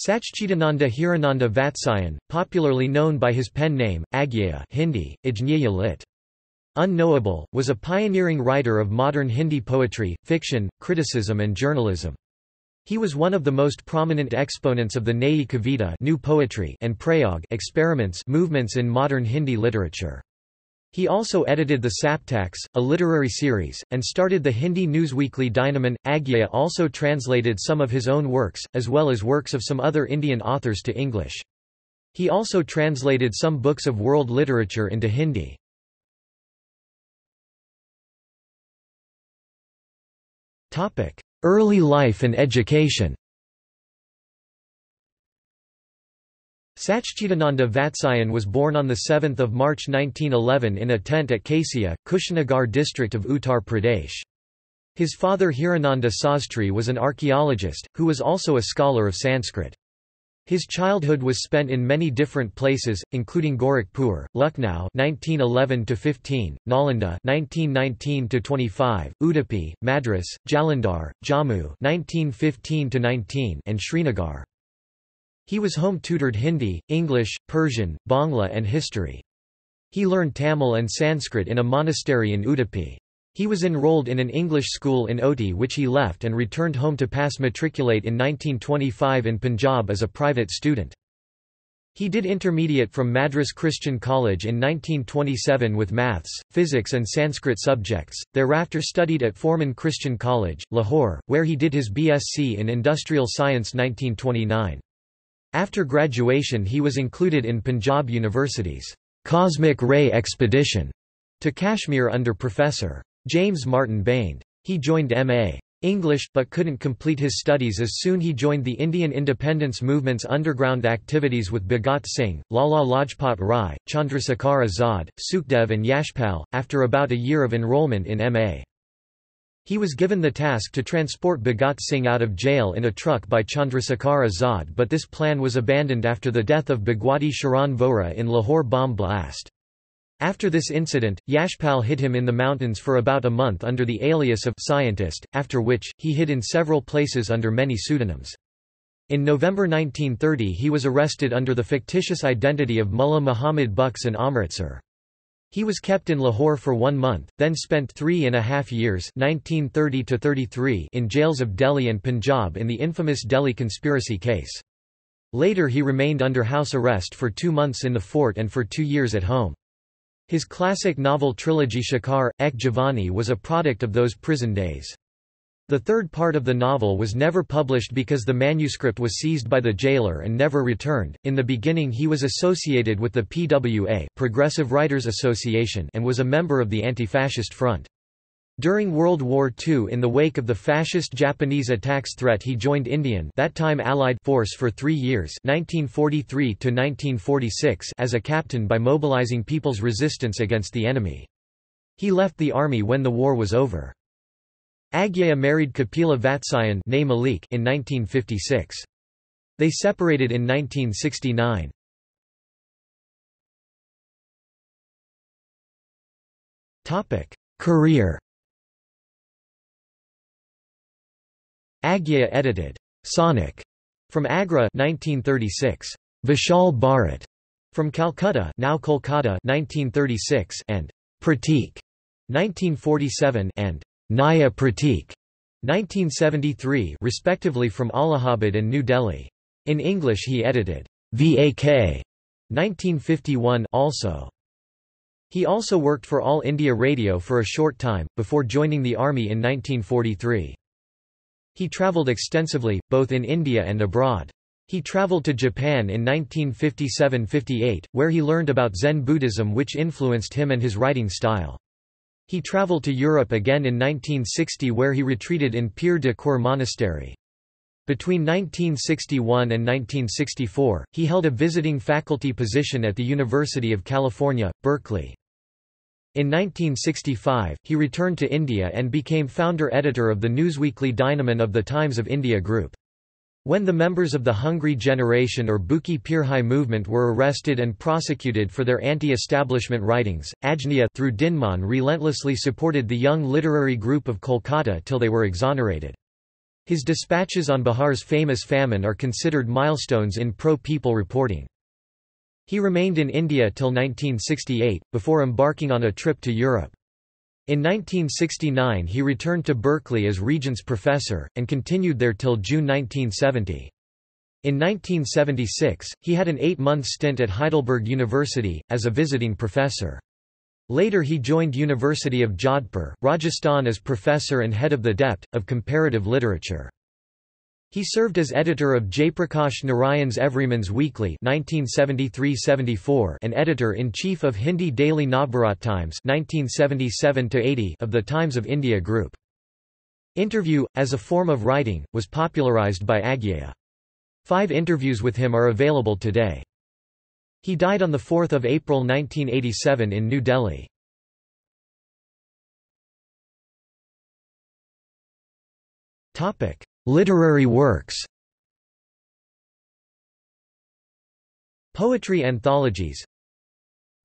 Sachchidananda Hirananda Vatsyayan, popularly known by his pen name, Agyeya Hindi, Ajnaya lit. Unknowable, was a pioneering writer of modern Hindi poetry, fiction, criticism and journalism. He was one of the most prominent exponents of the Nayi Kavita new poetry and Prayog experiments movements in modern Hindi literature. He also edited the Saptaks, a literary series, and started the Hindi newsweekly Dinaman. Agyeya also translated some of his own works, as well as works of some other Indian authors to English. He also translated some books of world literature into Hindi. Early life and education Sachchidananda Vatsyayan was born on 7 March 1911 in a tent at Kasia, Kushinagar district of Uttar Pradesh. His father Hirananda Sastri was an archaeologist, who was also a scholar of Sanskrit. His childhood was spent in many different places, including Gorakhpur, Lucknow (1911–15), Nalanda (1919–25), Udupi, Madras, Jalandhar, Jammu (1915–19), and Srinagar. He was home-tutored Hindi, English, Persian, Bangla and history. He learned Tamil and Sanskrit in a monastery in Udupi. He was enrolled in an English school in Ooty which he left and returned home to pass matriculate in 1925 in Punjab as a private student. He did intermediate from Madras Christian College in 1927 with maths, physics and Sanskrit subjects, thereafter studied at Forman Christian College, Lahore, where he did his BSc in Industrial Science 1929. After graduation he was included in Punjab University's Cosmic Ray Expedition to Kashmir under Professor. James Martin Bain. He joined M.A. English, but couldn't complete his studies as soon he joined the Indian independence movement's underground activities with Bhagat Singh, Lala Lajpat Rai, Chandrasekhar Azad, Sukhdev and Yashpal, after about a year of enrollment in M.A. He was given the task to transport Bhagat Singh out of jail in a truck by Chandrasekhar Azad but this plan was abandoned after the death of Bhagwati Charan Vohra in Lahore bomb blast. After this incident, Yashpal hid him in the mountains for about a month under the alias of scientist, after which, he hid in several places under many pseudonyms. In November 1930 he was arrested under the fictitious identity of Mullah Muhammad Bux in Amritsar. He was kept in Lahore for one month, then spent three and a half years 1930 in jails of Delhi and Punjab in the infamous Delhi conspiracy case. Later he remained under house arrest for two months in the fort and for two years at home. His classic novel trilogy Shikar, Ek Javani was a product of those prison days. The third part of the novel was never published because the manuscript was seized by the jailer and never returned. In the beginning, he was associated with the PWA, Progressive Writers Association, and was a member of the Anti-Fascist Front. During World War II in the wake of the fascist Japanese attacks threat he joined Indian that time Allied force for three years 1943 to 1946, as a captain by mobilizing people's resistance against the enemy. He left the army when the war was over. Agyeya married Kapila Vatsyayan in 1956. They separated in 1969. Career Agyeya edited Sainik from Agra 1936, Vishal Bharat from Calcutta now Kolkata 1936 and Pratik 1947 and Naya Pratik 1973 respectively from Allahabad and New Delhi. In English he edited VAK 1951 also. He also worked for All India Radio for a short time, before joining the army in 1943. He travelled extensively, both in India and abroad. He travelled to Japan in 1957–58, where he learned about Zen Buddhism which influenced him and his writing style. He travelled to Europe again in 1960 where he retreated in Pire de Cour Monastery. Between 1961 and 1964, he held a visiting faculty position at the University of California, Berkeley. In 1965, he returned to India and became founder-editor of the newsweekly Dinaman of the Times of India Group. When the members of the Hungry Generation or Bukhi Pirhai movement were arrested and prosecuted for their anti-establishment writings, Ajnaya through Dinman relentlessly supported the young literary group of Kolkata till they were exonerated. His dispatches on Bihar's famous famine are considered milestones in pro-people reporting. He remained in India till 1968, before embarking on a trip to Europe. In 1969 he returned to Berkeley as Regents Professor, and continued there till June 1970. In 1976, he had an eight-month stint at Heidelberg University, as a visiting professor. Later he joined University of Jodhpur, Rajasthan as professor and head of the Dept. of Comparative Literature. He served as editor of Jayaprakash Narayan's Everyman's Weekly 1973-74 and editor-in-chief of Hindi daily Navbharat Times 1977-80 of the Times of India Group. Interview, as a form of writing, was popularized by Agyeya. Five interviews with him are available today. He died on 4 April 1987 in New Delhi. Literary works Poetry anthologies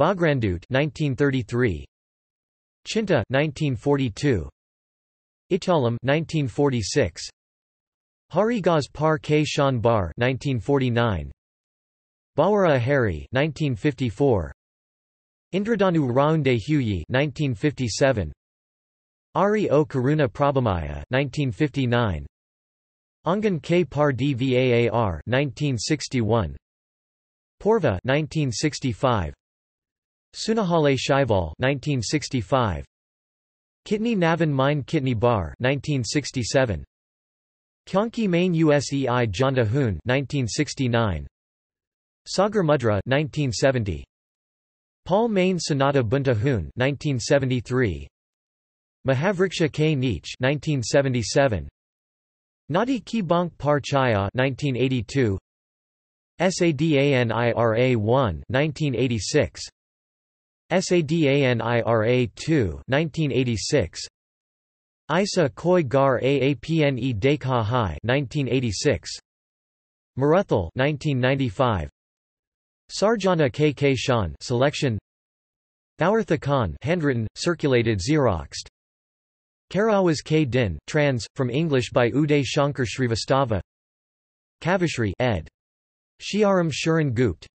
Bagrandut 1933 Chinta 1942 Italam 1946 Harigaz Par K Shan Bar 1949 Bawara Ahari 1954 Indradanu Raunde Huyi 1957 Ari o Karuna Prabhamaya 1959 Angan K. Par Dvaar 1961 Porva 1965 Sunahale Shaival 1965 Kitney Navan Mine Kitney Bar 1967 Kyanki Main Usei Janda Hoon 1969 Sagar Mudra 1970 Paul Main Sonata Bunta Hoon 1973 Mahavriksha K. Neeche 1977 Nadi Ki Bank Par Chaya 1982 SADANIRA 1 1986 SADANIRA 2 1986 Isa Koi Gar Aapne Dekha Hai 1986 Maruthal 1995 Sarjana K. Shan selection. Thawartha Khan handwritten, circulated Xeroxed Karawas K. Din, trans, from English by Uday Shankar Shrivastava Kavishri ed. Shiaram Shuran Gupt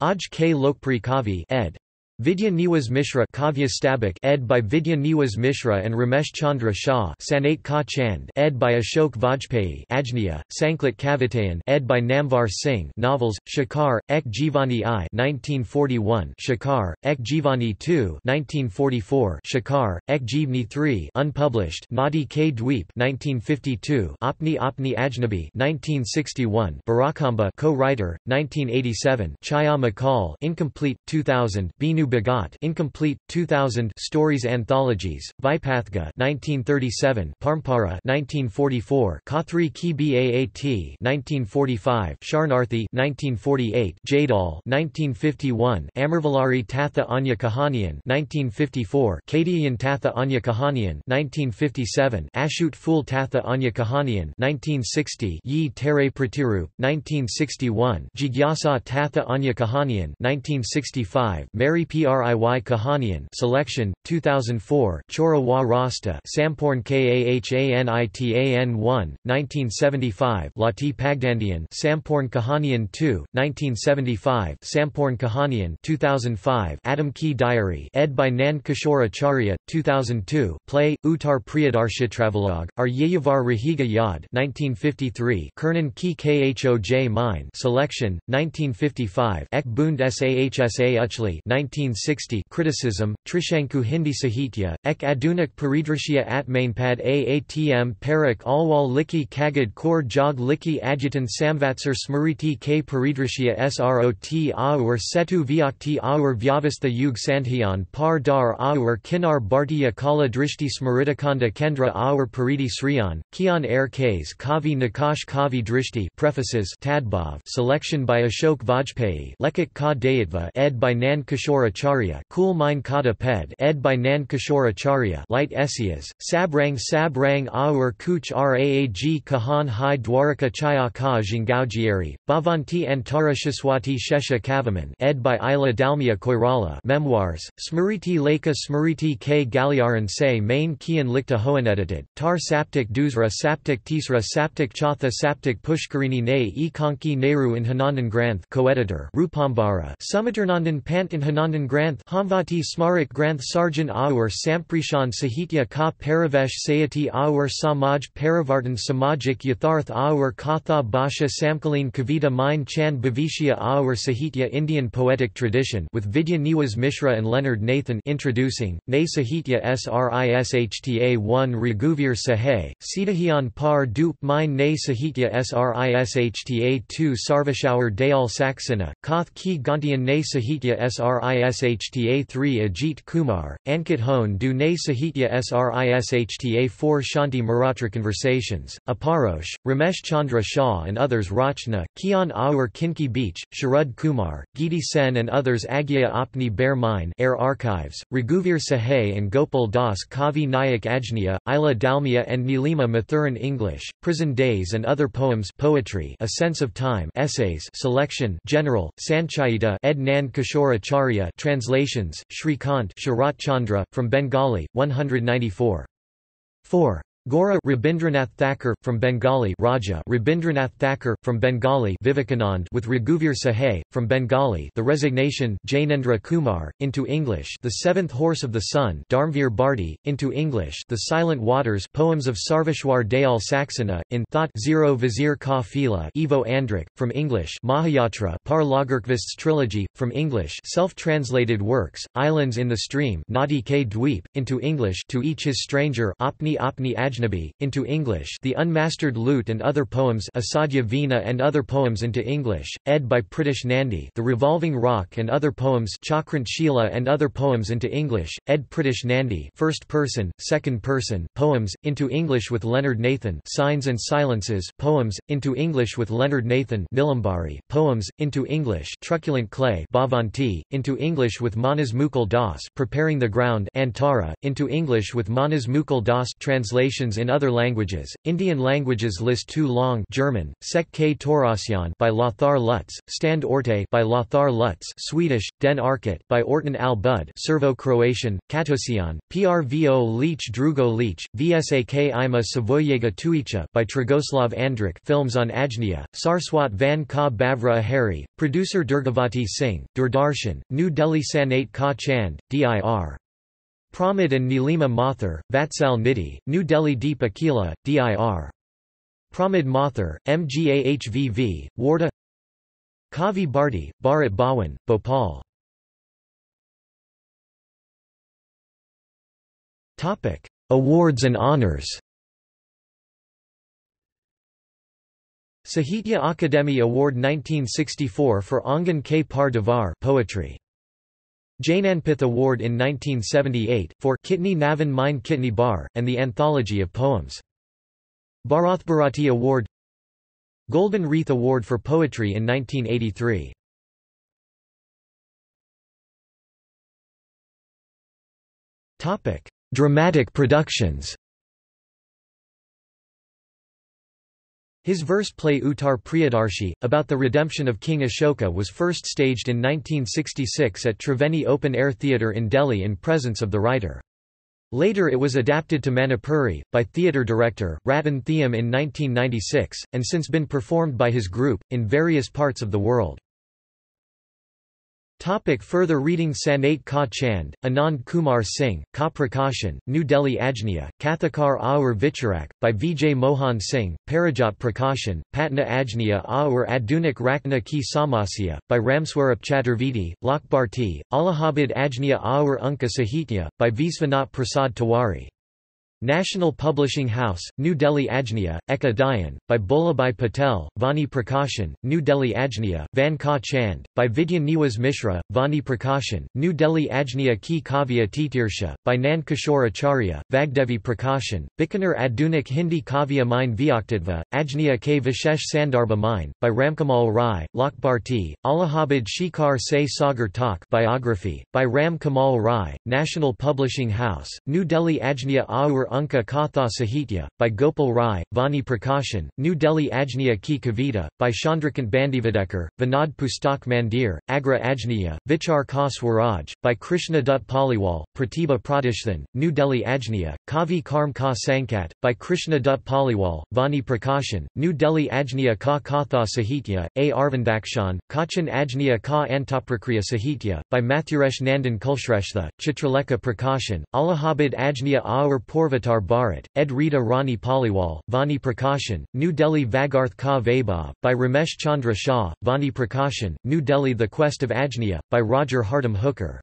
Aj K. Lokpri Kavi ed. Vidya Niwas Mishra Kavya Stabak ed by Vidya Niwas Mishra and Ramesh Chandra Shah Sanate Ka Chand ed by Ashok Vajpayee Ajniya, Sanklit Kavitayan ed by Namvar Singh novels, Shikar, Ek Jivani I 1941 Shikar, Ek Jivani II 1944 Shikar, Ek Jivani III unpublished Nadi K Dweep 1952 Apni Apni Ajnabi 1961 Barakamba co-writer, 1987 Chaya Makal incomplete, 2000 Binu Bhagat incomplete 2000 Stories Anthologies Vipathga 1937 Parmpara 1944 Kathri Ki Baat 1945 Sharnarthi 1948 Jadal 1951 Amarvalari Tatha Anya Kahanian 1954 Kadiyan Tatha Anya Kahanian 1957 Ashut Phul Tatha Anya Kahanian 1960 Yi Tere Pratiru 1961 Jigyasa Tatha Anya Kahanian 1965 Mary P Priy Kahanian selection 2004 Chora wa Rasta Samporn Kahanitan 1 1975 Lati Pagdandian Samporn Kahanian 2 1975 Samporn Kahanian 2005 Adam Ki Diary ed by Nand Kishore Acharya 2002 play Uttar Priyadarshitravelogue Ar Yeyavar Rahiga Yad 1953 Kernan Ki Khoj Mine selection 1955 Ek Bund Sahsa Uchli 19 1960 criticism, Trishanku Hindi Sahitya, ek adunak paridrishya atmainpad aatm parak alwal liki kagad kor jog liki adjutant samvatsar smriti k paridrishya srot aur setu vyakti aur vyavastha yug sandhyan par dar aur kinar bhartiya kala drishti smritikanda kendra aur paridi sriyan, kian air ks kavi nakash kavi drishti prefaces Tadbhav selection by Ashok Vajpayee Lekik Ka Dayatva ed by Nan Kishore Acharya Kul Mein Kata Ped ed by Nand Kishore Acharya Light Essays, Sabrang Sabrang Aur Kuch Raag Kahan Hai Dwaraka Chaya Ka Jingaujieri, Bhavanti Antara Shaswati Shesha Kavaman ed by Ila Dalmia Koirala Memoirs, Smriti Lekha Smriti K. Galiaran Se Main Kian Likta Hoanedited, Tar Saptak Dusra Saptak Tisra Saptak Chatha Saptak Pushkarini Ne Ekanki Nehru in Hanandan Granth co-editor Rupambara Sumitranandan Pant in Hanandan Granth Hamvati Smarak Granth Sarjan Aur Samprishan Sahitya Ka Parivesh Sayati Aur Samaj Parivartan Samajik Yatharth Aur Katha Bhasha Samkaleen Kavita Mine Chand Bhavishya Aur Sahitya Indian poetic tradition with Vidya Niwas Mishra and Leonard Nathan introducing, Ne Sahitya Srishta 1 Raghuvir Sahay, Sitahian Par Dup Mine Ne Sahitya Srishta 2 Sarveshwar Dayal Saxena, Koth Ki Gantian Ne Sahitya Srishta 3 Ajit Kumar, Ankit Hone Du Ne Sahitya Srishta 4 Shanti Maratra Conversations, Aparosh, Ramesh Chandra Shah and others Rachna, Kian Aur Kinki Beach, Sharad Kumar, Giti Sen and others Agya Apni Bear Mine Air Archives, Raghuvir Sahay and Gopal Das Kavi Nayak Ajnia, Ila Dalmia and Nilima Mathuran English, Prison Days and Other Poems Poetry A Sense of Time Essays Selection General, Sanchayita ed Nand Kishore Acharya Translations, Sri Kant Chandra, from Bengali, 194. 4. Gora Rabindranath Thakur, from Bengali Raja Rabindranath Thakur, from Bengali Vivekanand with Raghuvir Sahay, from Bengali The Resignation Jainendra Kumar, into English The Seventh Horse of the Sun Dharmveer Bharti, into English The Silent Waters Poems of Sarveshwar Dayal Saxena, in Thought Zero Vizier Ka Phila Ivo Andrik, from English Mahayatra Par Lagerkvist's trilogy, from English self-translated works, Islands in the Stream Nadi K Dweep, into English To Each His Stranger Apni Apni Aj Ajnabi, into English The Unmastered Lute and Other Poems Asadya Veena and Other Poems into English, ed by Pritish Nandi The Revolving Rock and Other Poems Chakrant Sheila and Other Poems into English, ed Pritish Nandi First Person, Second Person, Poems, into English with Leonard Nathan Signs and Silences, Poems, into English with Leonard Nathan Nilambari, Poems, into English Truculent Clay Bhavanti, into English with Manas Mukul Das Preparing the Ground Antara, into English with Manas Mukul Das translations in other languages. Indian languages list too long German, Sek K Torasian by Lothar Lutz, Stand Orte by Lothar Lutz Swedish, Den Arket by Orton Al Bud Serbo-Croatian, Katosian, Prvo Leach Drugo Leach, Vsak Ima Savoyega Tuicha by Tragoslav Andrik Films on Ajnia, Sarswat Van Ka Bavra Ahari, producer Durgavati Singh, Doordarshan, New Delhi Sanate Ka Chand, DIR. Pramod and Nilima Mathur, Vatsal Nidhi, New Delhi Deep Akila, DIR. Pramod Mathur, MGAHVV, Wardha Kavi Bharti, Bharat Bhawan, Bhopal Awards and honours Sahitya Akademi Award 1964 for Angan K. Par Devar poetry. Jnanpith Award in 1978, for Kitni Navin Mine Kitni Bar, and the Anthology of Poems. Bharathbharati Award Golden Wreath Award for Poetry in 1983. Dramatic productions His verse play Uttar Priyadarshi, about the redemption of King Ashoka was first staged in 1966 at Triveni Open Air Theatre in Delhi in presence of the writer. Later it was adapted to Manipuri, by theatre director, Ratan Thiyam in 1996, and since been performed by his group, in various parts of the world. Topic further reading Sanate Ka Chand, Anand Kumar Singh, Ka Prakashan, New Delhi Ajnia, Kathakar Aur Vicharak, by Vijay Mohan Singh, Parijat Prakashan, Patna Ajnia Aur Adunik Rakna Ki Samasya, by Ramswarup Chaturvedi, Lakbarti, Allahabad Ajnia Aur Unka Sahitya, by Visvanath Prasad Tiwari. National Publishing House, New Delhi Ajnia, Eka Dayan, by Bholabhai Patel, Vani Prakashan, New Delhi Ajnia, Van Ka Chand, by Vidya Niwas Mishra, Vani Prakashan, New Delhi Ajnia Ki Kavya Titirsha, by Nand Kishore Acharya, Vagdevi Prakashan, Bikaner Adunik Hindi Kavya Mine Vyaktitva, Ajnia K. Vishesh Sandarbha Mine, by Ramkamal Rai, Lakbarti, Allahabad Shikar Se Sagar Tak biography, by Ram Kamal Rai, National Publishing House, New Delhi Ajnia Aur Unka Katha Sahitya, by Gopal Rai, Vani Prakashan, New Delhi Ajnia Ki Kavita, by Chandrakant Bandivadekar, Vinod Pustak Mandir, Agra Ajniya, Vichar Ka Swaraj, by Krishna Dutt Paliwal, Pratibha Pratishthan, New Delhi Ajniya, Kavi Karm Ka Sankat, by Krishna Dutt Paliwal, Vani Prakashan, New Delhi Ajniya Ka Katha Sahitya, A. Arvindakshan, Kachan Ajniya Ka Antaprakriya Sahitya, by Mathuresh Nandan Kulshrestha, Chitralekha Prakashan, Allahabad Ajniya Aur Porvatar Bharat, Ed Rita Rani Paliwal, Vani Prakashan, New Delhi Vagarth Ka by Ramesh Chandra Shah, Vani Prakashan, New Delhi The Quest of Ajniya, by Roger Hartam Hooker.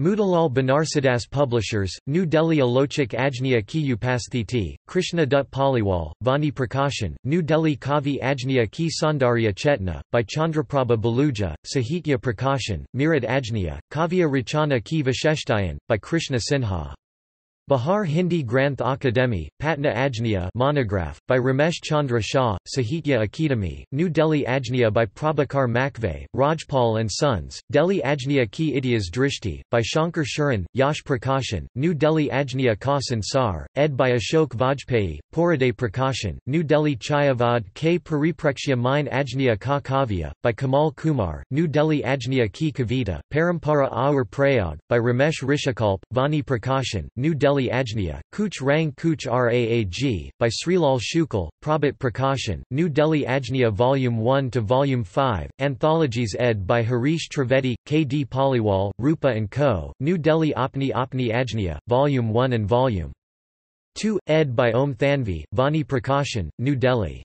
Motilal Banarsidass Publishers, New Delhi Alochik Ajniya Ki Upasthiti, Krishna Dutt Paliwal, Vani Prakashan, New Delhi Kavi Ajniya Ki Sandarya Chetna, by Chandraprabha Baluja, Sahitya Prakashan, Mirad Ajniya, Kavya Rachana Ki Visheshtayan, by Krishna Sinha. Bihar Hindi Granth Akademi, Patna Ajniya monograph, by Ramesh Chandra Shah, Sahitya Akademi, New Delhi Ajniya by Prabhakar Makve, Rajpal and Sons, Delhi Ajniya Ki Idyas Drishti, by Shankar Shuran, Yash Prakashan, New Delhi Ajniya Ka Sansar, ed. by Ashok Vajpayee, Poraday Prakashan, New Delhi Chayavad K Paripreksha Mine Ajniya Ka Kavya, by Kamal Kumar, New Delhi Ajniya Ki Kavita, Parampara Aur Prayag, by Ramesh Rishikalp, Vani Prakashan, New Delhi Delhi Ajniya, Kuch Rang Kuch Raag, by Srilal Shukal, Prabhat Prakashan, New Delhi Ajniya Volume 1 to Volume 5, Anthologies ed. by Harish Trivedi, K. D. Paliwal, Rupa & Co., New Delhi Apni Apni Ajniya, Volume 1 and Volume 2, ed. by Om Thanvi, Vani Prakashan, New Delhi.